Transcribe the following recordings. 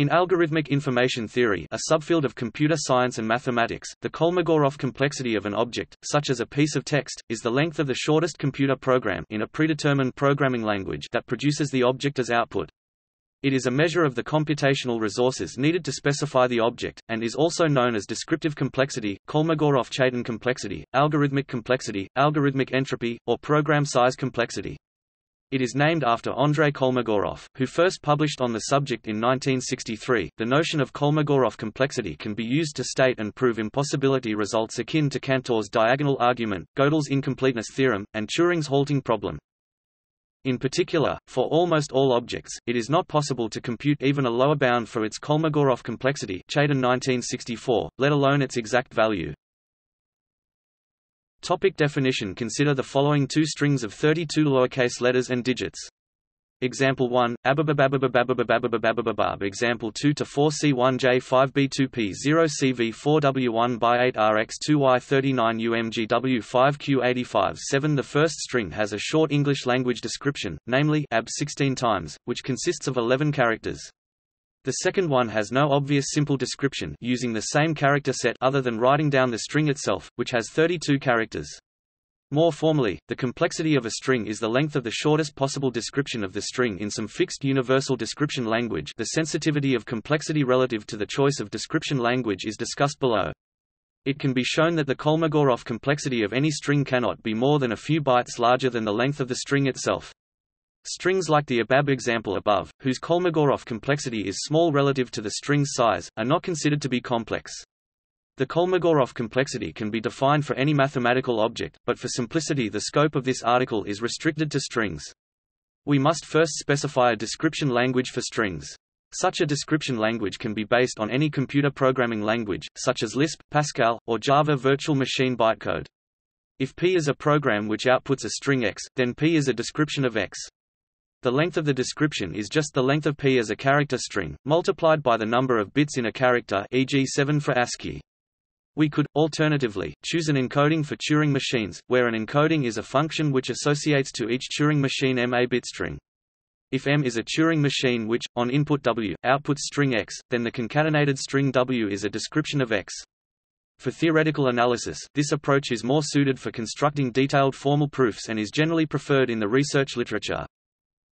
In algorithmic information theory a subfield of computer science and mathematics, the Kolmogorov complexity of an object, such as a piece of text, is the length of the shortest computer program in a predetermined programming language that produces the object as output. It is a measure of the computational resources needed to specify the object, and is also known as descriptive complexity, Kolmogorov-Chaitin complexity, algorithmic complexity, algorithmic entropy, or program size complexity. It is named after Andrei Kolmogorov, who first published on the subject in 1963. The notion of Kolmogorov complexity can be used to state and prove impossibility results akin to Cantor's diagonal argument, Gödel's incompleteness theorem, and Turing's halting problem. In particular, for almost all objects, it is not possible to compute even a lower bound for its Kolmogorov complexity Chaitin 1964, let alone its exact value. Topic definition Consider the following two strings of 32 lowercase letters and digits. Example 1, Example 2 to 4 C1J5B2P0 CV4W1by8RX2Y39UMGW5Q85 The first string has a short English language description, namely AB 16 times, which consists of 11 characters. The second one has no obvious simple description using the same character set other than writing down the string itself, which has 32 characters. More formally, the complexity of a string is the length of the shortest possible description of the string in some fixed universal description language the sensitivity of complexity relative to the choice of description language is discussed below. It can be shown that the Kolmogorov complexity of any string cannot be more than a few bytes larger than the length of the string itself. Strings like the ABAB example above, whose Kolmogorov complexity is small relative to the string's size, are not considered to be complex. The Kolmogorov complexity can be defined for any mathematical object, but for simplicity the scope of this article is restricted to strings. We must first specify a description language for strings. Such a description language can be based on any computer programming language, such as Lisp, Pascal, or Java Virtual Machine Bytecode. If P is a program which outputs a string X, then P is a description of X. The length of the description is just the length of p as a character string, multiplied by the number of bits in a character e.g. 7 for ASCII. We could, alternatively, choose an encoding for Turing machines, where an encoding is a function which associates to each Turing machine m a bit string. If M is a Turing machine which, on input W, outputs string X, then the concatenated string W is a description of X. For theoretical analysis, this approach is more suited for constructing detailed formal proofs and is generally preferred in the research literature.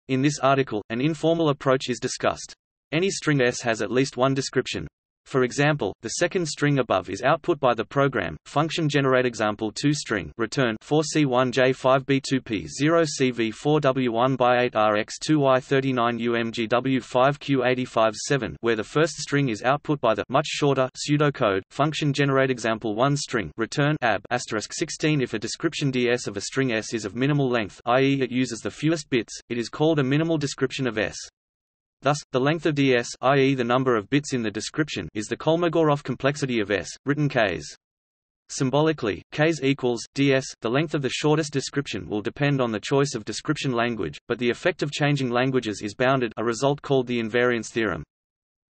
In this article, an informal approach is discussed. Any string S has at least one description. For example, the second string above is output by the program. Function generate example 2 string return 4C1J5B2P 0CV4W1 by 8RX2Y39UMGW5Q85 where the first string is output by the much shorter pseudocode function generate example 1 string return ab 16 if a description ds of a string S is of minimal length i.e. it uses the fewest bits, it is called a minimal description of S. Thus, the length of ds i.e. the number of bits in the description is the Kolmogorov complexity of S, written ks. Symbolically, ks equals ds. The length of the shortest description will depend on the choice of description language, but the effect of changing languages is bounded, a result called the invariance theorem.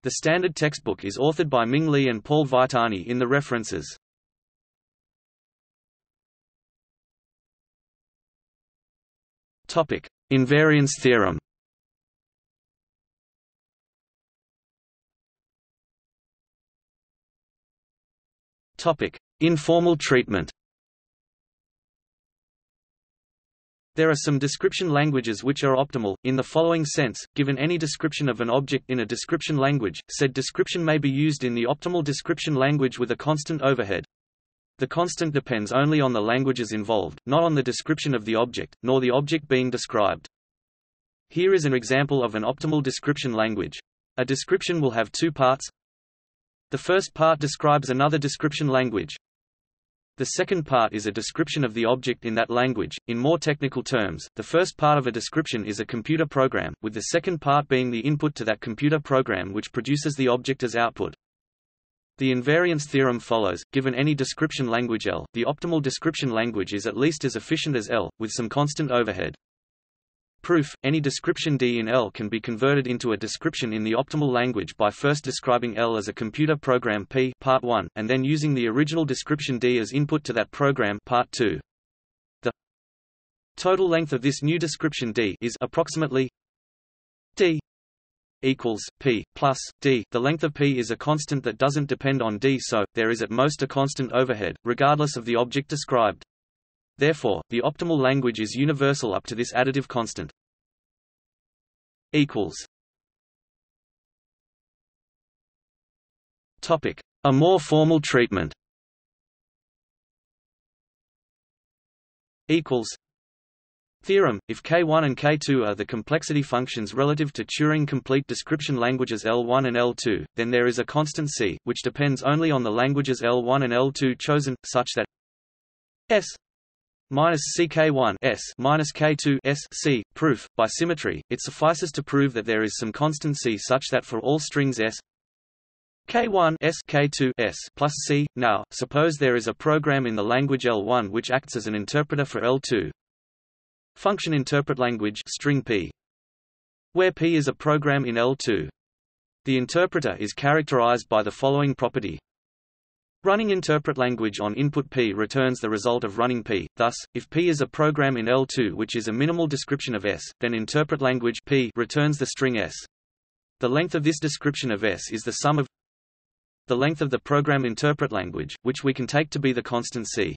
The standard textbook is authored by Ming Li and Paul Vitányi in the references. Invariance theorem. Topic: Informal treatment. There are some description languages which are optimal, in the following sense, given any description of an object in a description language, said description may be used in the optimal description language with a constant overhead. The constant depends only on the languages involved, not on the description of the object, nor the object being described. Here is an example of an optimal description language. A description will have two parts, the first part describes another description language. The second part is a description of the object in that language. In more technical terms, the first part of a description is a computer program, with the second part being the input to that computer program which produces the object as output. The invariance theorem follows, given any description language L, the optimal description language is at least as efficient as L, with some constant overhead. Proof: Any description D in L can be converted into a description in the optimal language by first describing L as a computer program P part 1, and then using the original description D as input to that program part 2. The total length of this new description D is approximately D equals p plus d. The length of p is a constant that doesn't depend on d, so there is at most a constant overhead, regardless of the object described. Therefore, the optimal language is universal up to this additive constant. Equals. Topic: A more formal treatment. Equals. Theorem, if K1 and K2 are the complexity functions relative to Turing complete description languages L1 and L2, then there is a constant C, which depends only on the languages L1 and L2 chosen, such that S minus CK1 S minus K2 S C. Proof, by symmetry, it suffices to prove that there is some constant C such that for all strings S K1 S K2 S plus C. Now, suppose there is a program in the language L1 which acts as an interpreter for L2, Function interpret language string P where P is a program in L2. The interpreter is characterized by the following property. Running interpret language on input P returns the result of running P. Thus, if P is a program in L2 which is a minimal description of S, then interpret language P returns the string S. The length of this description of S is the sum of the length of the program interpret language, which we can take to be the constant C.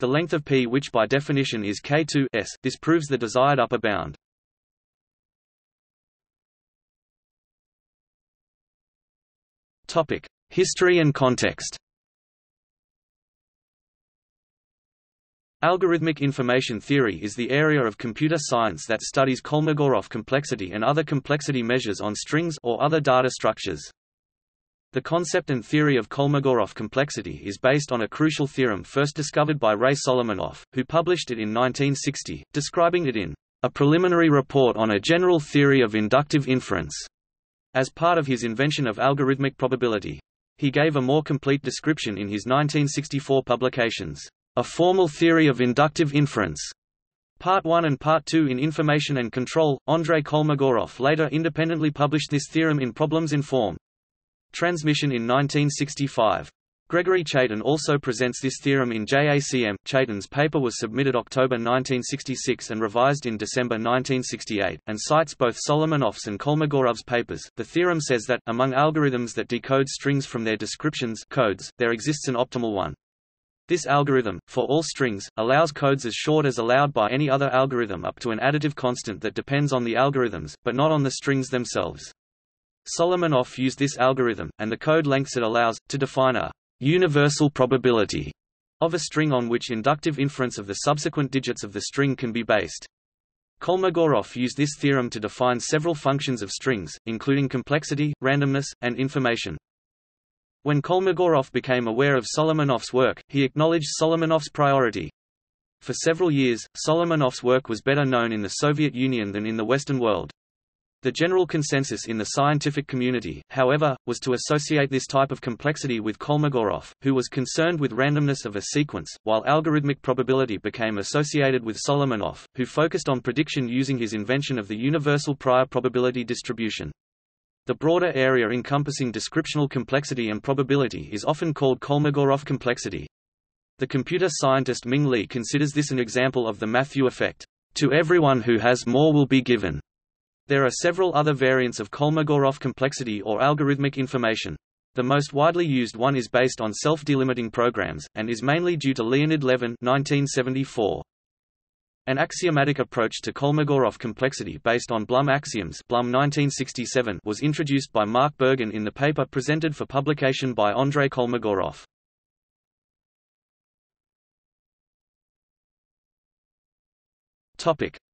The length of P which by definition is K2 S, this proves the desired upper bound. Topic: History and context. Algorithmic information theory is the area of computer science that studies Kolmogorov complexity and other complexity measures on strings or other data structures. The concept and theory of Kolmogorov complexity is based on a crucial theorem first discovered by Ray Solomonoff, who published it in 1960, describing it in a preliminary report on a general theory of inductive inference, as part of his invention of algorithmic probability. He gave a more complete description in his 1964 publications, A Formal Theory of Inductive Inference, Part 1 and Part 2 in Information and Control. Andrei Kolmogorov later independently published this theorem in Problems Inform. Transmission in 1965. Gregory Chaitin also presents this theorem in JACM. Chaitin's paper was submitted October 1966 and revised in December 1968, and cites both Solomonoff's and Kolmogorov's papers. The theorem says that, among algorithms that decode strings from their descriptions codes, there exists an optimal one. This algorithm, for all strings, allows codes as short as allowed by any other algorithm up to an additive constant that depends on the algorithms, but not on the strings themselves. Solomonoff used this algorithm, and the code lengths it allows, to define a universal probability of a string on which inductive inference of the subsequent digits of the string can be based. Kolmogorov used this theorem to define several functions of strings, including complexity, randomness, and information. When Kolmogorov became aware of Solomonoff's work, he acknowledged Solomonoff's priority. For several years, Solomonoff's work was better known in the Soviet Union than in the Western world. The general consensus in the scientific community, however, was to associate this type of complexity with Kolmogorov, who was concerned with randomness of a sequence, while algorithmic probability became associated with Solomonoff, who focused on prediction using his invention of the universal prior probability distribution. The broader area encompassing descriptional complexity and probability is often called Kolmogorov complexity. The computer scientist Ming Li considers this an example of the Matthew effect. To everyone who has more will be given. There are several other variants of Kolmogorov complexity or algorithmic information. The most widely used one is based on self-delimiting programs, and is mainly due to Leonid Levin 1974. An axiomatic approach to Kolmogorov complexity based on Blum axioms Blum 1967 was introduced by Mark Burgin in the paper presented for publication by Andrei Kolmogorov.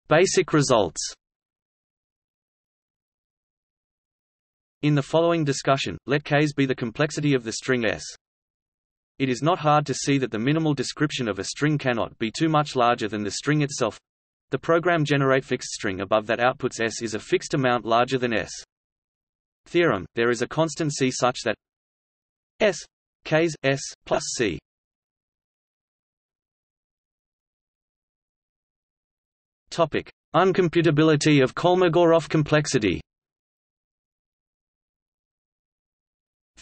Basic results. In the following discussion, let Ks be the complexity of the string S. It is not hard to see that the minimal description of a string cannot be too much larger than the string itself. The program generate fixed string above that outputs S is a fixed amount larger than S. Theorem, there is a constant C such that S Ks S plus C Topic: Uncomputability of Kolmogorov complexity.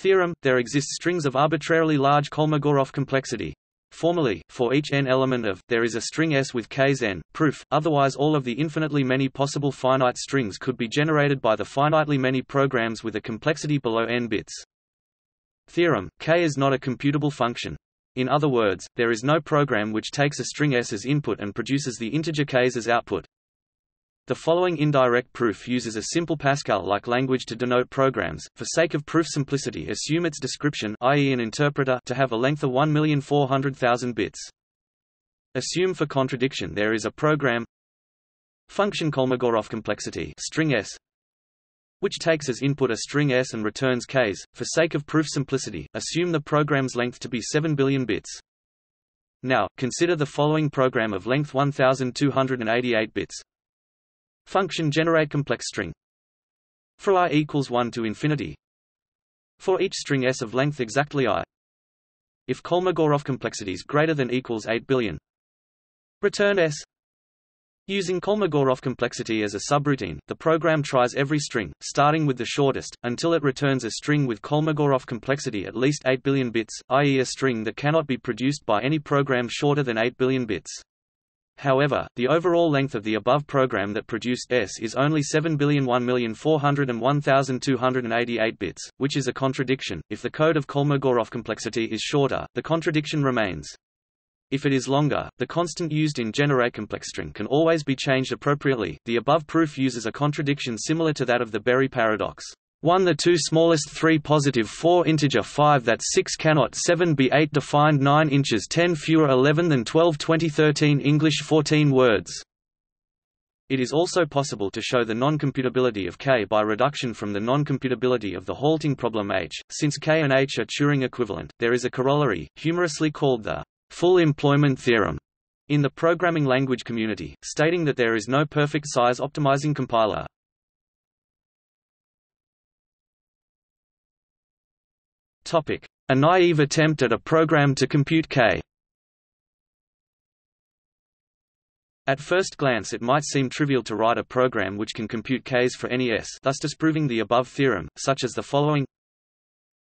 Theorem, there exist strings of arbitrarily large Kolmogorov complexity. Formally, for each n element of, there is a string S with k's n, proof, otherwise all of the infinitely many possible finite strings could be generated by the finitely many programs with a complexity below n bits. Theorem, k is not a computable function. In other words, there is no program which takes a string S as input and produces the integer k's as output. The following indirect proof uses a simple Pascal-like language to denote programs. For sake of proof simplicity assume its description i.e. an interpreter to have a length of 1,400,000 bits. Assume for contradiction there is a program function Kolmogorov complexity string S which takes as input a string S and returns Ks. For sake of proof simplicity, assume the program's length to be 7 billion bits. Now, consider the following program of length 1288 bits. Function generate complex string. For i equals 1 to infinity. For each string s of length exactly i. If Kolmogorov complexities greater than equals 8 billion. Return s. Using Kolmogorov complexity as a subroutine, the program tries every string, starting with the shortest, until it returns a string with Kolmogorov complexity at least 8 billion bits, i.e. a string that cannot be produced by any program shorter than 8 billion bits. However, the overall length of the above program that produced S is only 7,001,401,288 bits, which is a contradiction. If the code of Kolmogorov complexity is shorter, the contradiction remains. If it is longer, the constant used in generate complex string can always be changed appropriately. The above proof uses a contradiction similar to that of the Berry paradox. 1 the two smallest 3 positive 4 integer 5 that 6 cannot 7 be 8 defined 9 inches 10 fewer 11 than 12 2013 English 14 words. It is also possible to show the non-computability of K by reduction from the non-computability of the halting problem H. Since K and H are Turing equivalent, there is a corollary, humorously called the full employment theorem in the programming language community, stating that there is no perfect size optimizing compiler. Topic: A naive attempt at a program to compute K. At first glance it might seem trivial to write a program which can compute k's for any s thus disproving the above theorem, such as the following.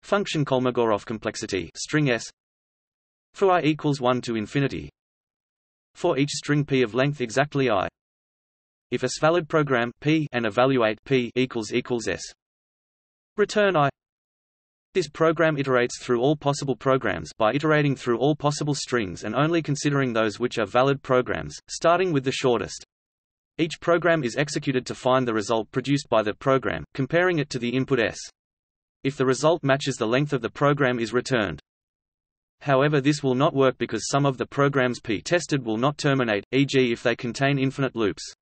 Function Kolmogorov complexity string s for i equals 1 to infinity. For each string p of length exactly i. If a valid program p and evaluate p equals equals s. Return i this program iterates through all possible programs by iterating through all possible strings and only considering those which are valid programs, starting with the shortest. Each program is executed to find the result produced by the program, comparing it to the input s. If the result matches the length of the program is returned. However this will not work because some of the programs p tested will not terminate, e.g. if they contain infinite loops.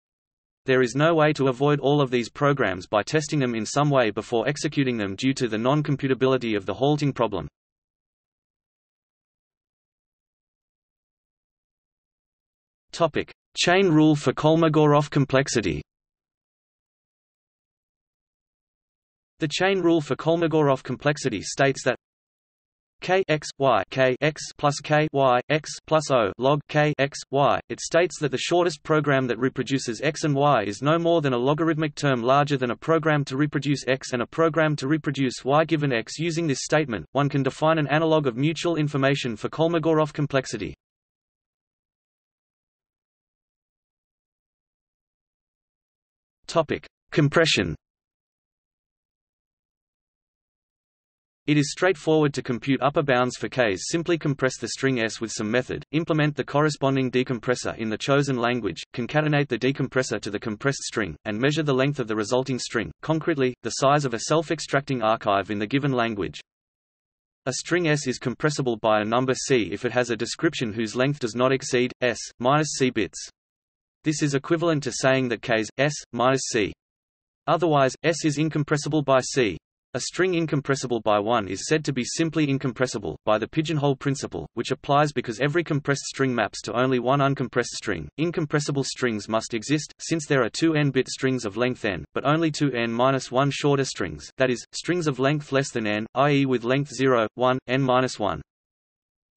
There is no way to avoid all of these programs by testing them in some way before executing them due to the non-computability of the halting problem. Topic: Chain rule for Kolmogorov complexity. The chain rule for Kolmogorov complexity states that k x y k x plus k y x plus o log k x y. It states that the shortest program that reproduces x and y is no more than a logarithmic term larger than a program to reproduce x and a program to reproduce y. Given x using this statement, one can define an analog of mutual information for Kolmogorov complexity. Topic: Compression. It is straightforward to compute upper bounds for k's simply compress the string s with some method, implement the corresponding decompressor in the chosen language, concatenate the decompressor to the compressed string, and measure the length of the resulting string, concretely, the size of a self-extracting archive in the given language. A string s is compressible by a number c if it has a description whose length does not exceed s minus c bits. This is equivalent to saying that k's s minus c. Otherwise, s is incompressible by c. A string incompressible by 1 is said to be simply incompressible, by the pigeonhole principle, which applies because every compressed string maps to only one uncompressed string. Incompressible strings must exist, since there are two n-bit strings of length n, but only two n-1 shorter strings, that is, strings of length less than n, i.e. with length 0, 1, n-1.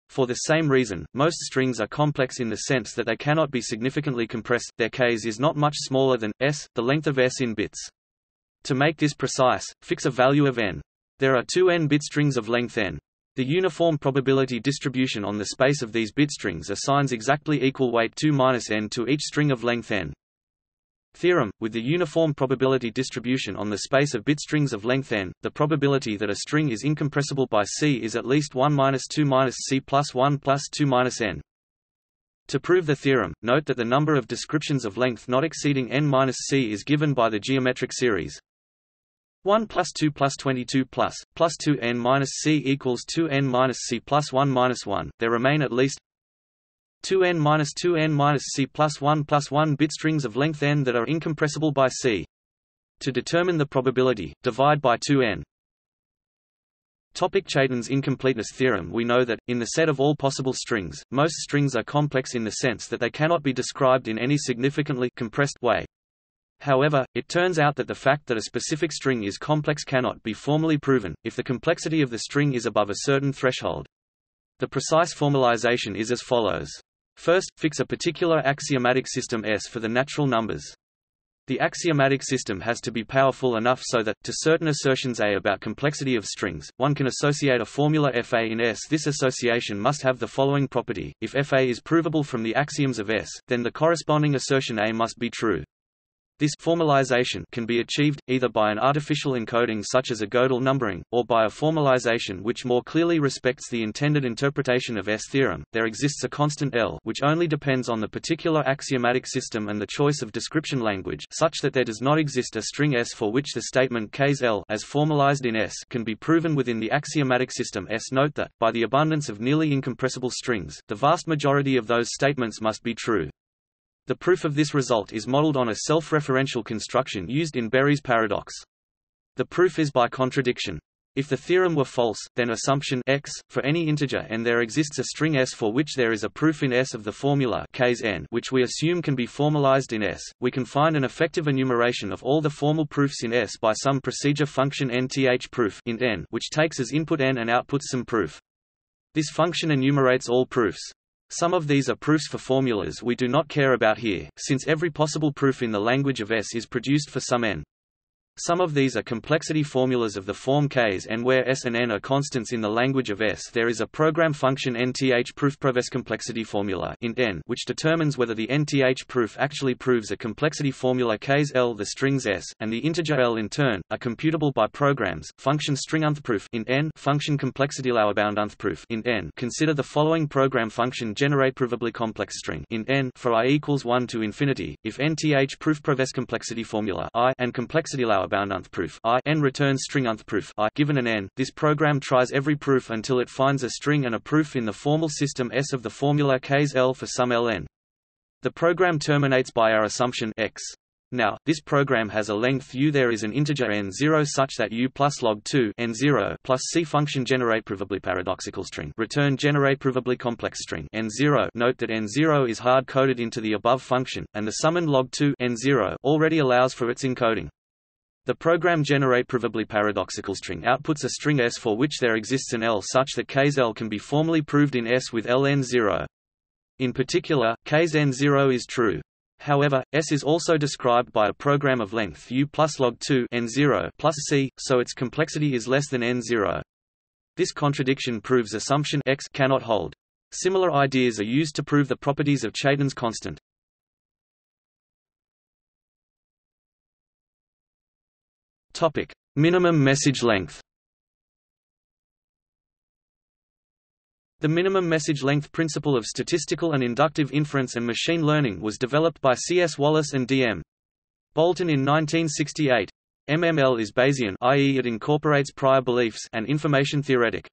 For the same reason, most strings are complex in the sense that they cannot be significantly compressed, their case is not much smaller than s, the length of s in bits. To make this precise, fix a value of n. There are two n-bit strings of length n. The uniform probability distribution on the space of these bit strings assigns exactly equal weight 2-n to each string of length n. Theorem, with the uniform probability distribution on the space of bit strings of length n, the probability that a string is incompressible by c is at least 1 minus 2 minus c plus 1 plus 2 minus n. To prove the theorem, note that the number of descriptions of length not exceeding n minus c is given by the geometric series 1 plus 2 plus 22 plus, plus 2 n minus c equals 2 n minus c plus 1 minus 1. There remain at least 2n minus 2n minus c plus 1 plus 1 bit strings of length n that are incompressible by c. To determine the probability, divide by 2n. Topic Chaitin's incompleteness theorem We know that, in the set of all possible strings, most strings are complex in the sense that they cannot be described in any significantly compressed way. However, it turns out that the fact that a specific string is complex cannot be formally proven, if the complexity of the string is above a certain threshold. The precise formalization is as follows. First, fix a particular axiomatic system S for the natural numbers. The axiomatic system has to be powerful enough so that, to certain assertions A about complexity of strings, one can associate a formula Fa in S. This association must have the following property, if Fa is provable from the axioms of S, then the corresponding assertion A must be true. This formalization can be achieved, either by an artificial encoding such as a Gödel numbering, or by a formalization which more clearly respects the intended interpretation of S theorem. There exists a constant L which only depends on the particular axiomatic system and the choice of description language such that there does not exist a string S for which the statement Ks L as formalized in S can be proven within the axiomatic system S. Note that, by the abundance of nearly incompressible strings, the vast majority of those statements must be true. The proof of this result is modeled on a self-referential construction used in Berry's paradox. The proof is by contradiction. If the theorem were false, then assumption x for any integer and there exists a string s for which there is a proof in S of the formula Ks n which we assume can be formalized in S, we can find an effective enumeration of all the formal proofs in S by some procedure function nth proof in n which takes as input n and outputs some proof. This function enumerates all proofs. Some of these are proofs for formulas we do not care about here, since every possible proof in the language of S is produced for some n. Some of these are complexity formulas of the form Ks and where S and N are constants in the language of S there is a program function nth proof proves complexity formula int n which determines whether the nth proof actually proves a complexity formula Ks L the strings S, and the integer L in turn, are computable by programs, function string nth proof int n function complexity bound nth proof int n. Consider the following program function generate provably complex string int n for i equals 1 to infinity, if nth proof proves complexity formula i and complexity allow bound nth proof i n returns string nth proof i given an n. This program tries every proof until it finds a string and a proof in the formal system S of the formula Ks L for some Ln. The program terminates by our assumption x. Now, this program has a length u. There is an integer n0 such that u plus log 2 n0 plus c function generate provably paradoxical string return generate provably complex string n0. Note that n0 is hard coded into the above function, and the summoned log 2 n0 already allows for its encoding. The program generate provably paradoxical string outputs a string S for which there exists an L such that Ks L can be formally proved in S with Ln0. In particular, Ks n0 is true. However, S is also described by a program of length u plus log 2 n0 plus c, so its complexity is less than n0. This contradiction proves assumption x cannot hold. Similar ideas are used to prove the properties of Chaitin's constant. Topic: Minimum message length. The minimum message length principle of statistical and inductive inference and machine learning was developed by C. S. Wallace and D. M. Boulton in 1968. MML is Bayesian i.e. it incorporates prior beliefs and information theoretic.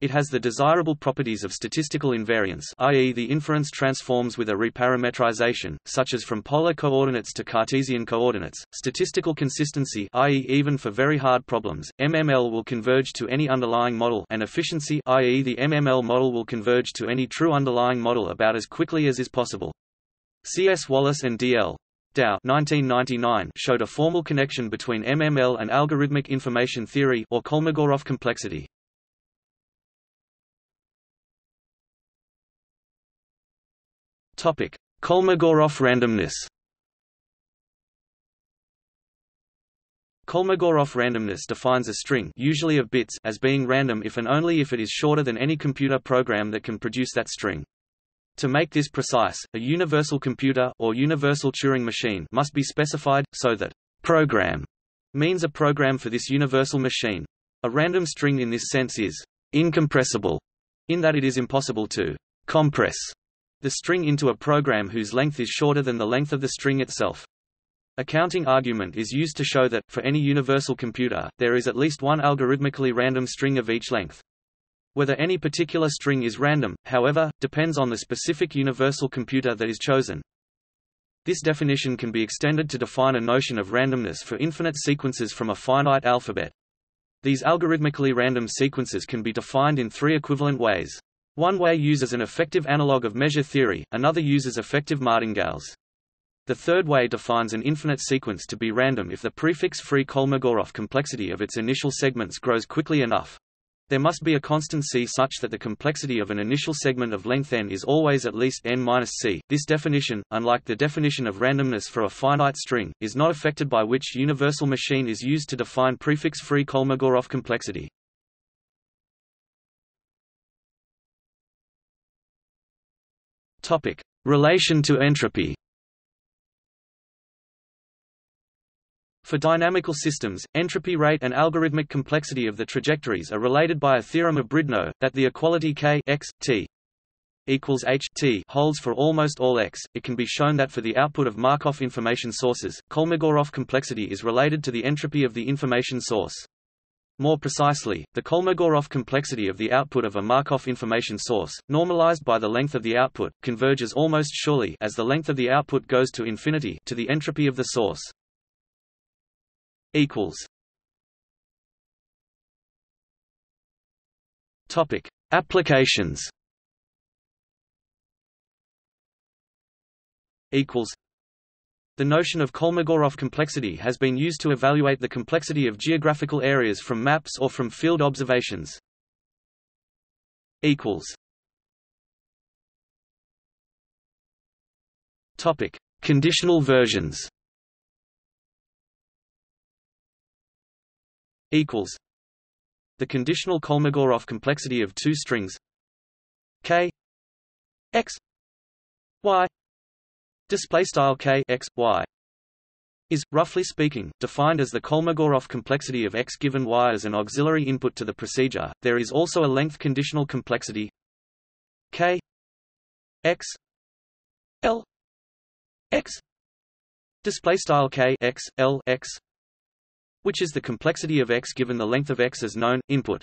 It has the desirable properties of statistical invariance i.e. the inference transforms with a reparametrization, such as from polar coordinates to Cartesian coordinates, statistical consistency i.e. even for very hard problems, MML will converge to any underlying model and efficiency i.e. the MML model will converge to any true underlying model about as quickly as is possible. C. S. Wallace and D. L. Dowe 1999 showed a formal connection between MML and algorithmic information theory or Kolmogorov complexity. Topic: Kolmogorov randomness. Kolmogorov randomness defines a string usually of bits as being random if and only if it is shorter than any computer program that can produce that string. To make this precise, a universal computer or universal Turing machine must be specified, so that program means a program for this universal machine. A random string in this sense is incompressible, in that it is impossible to compress the string into a program whose length is shorter than the length of the string itself. A counting argument is used to show that, for any universal computer, there is at least one algorithmically random string of each length. Whether any particular string is random, however, depends on the specific universal computer that is chosen. This definition can be extended to define a notion of randomness for infinite sequences from a finite alphabet. These algorithmically random sequences can be defined in three equivalent ways. One way uses an effective analog of measure theory, another uses effective martingales. The third way defines an infinite sequence to be random if the prefix-free Kolmogorov complexity of its initial segments grows quickly enough. There must be a constant c such that the complexity of an initial segment of length n is always at least n-c. This definition, unlike the definition of randomness for a finite string, is not affected by which universal machine is used to define prefix-free Kolmogorov complexity. Topic: Relation to entropy. For dynamical systems, entropy rate and algorithmic complexity of the trajectories are related by a theorem of Brudno, that the equality k x, t equals h t holds for almost all x. It can be shown that for the output of Markov information sources, Kolmogorov complexity is related to the entropy of the information source. More precisely, the Kolmogorov complexity of the output of a Markov information source, normalized by the length of the output, converges almost surely as the length of the output goes to infinity to the entropy of the source equals Topic: Applications. Equals. The notion of Kolmogorov complexity has been used to evaluate the complexity of geographical areas from maps or from field observations. Equals. Topic: Conditional versions. equals the conditional Kolmogorov complexity of two strings k x y display style k x y is roughly speaking defined as the Kolmogorov complexity of x given y as an auxiliary input to the procedure there is also a length conditional complexity k x l x display style k x l x which is the complexity of x given the length of x as known, input.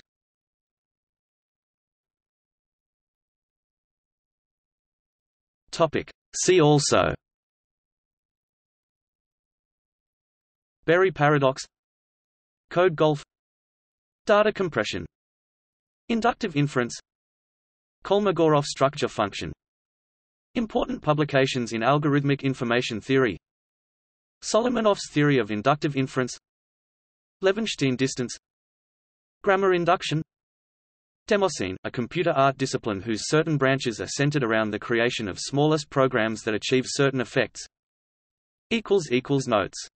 Topic. See also. Berry paradox. Code golf. Data compression. Inductive inference. Kolmogorov structure function. Important publications in algorithmic information theory. Solomonoff's theory of inductive inference. Levenshtein distance. Grammar induction Demoscene, a computer art discipline whose certain branches are centered around the creation of smallest programs that achieve certain effects. Notes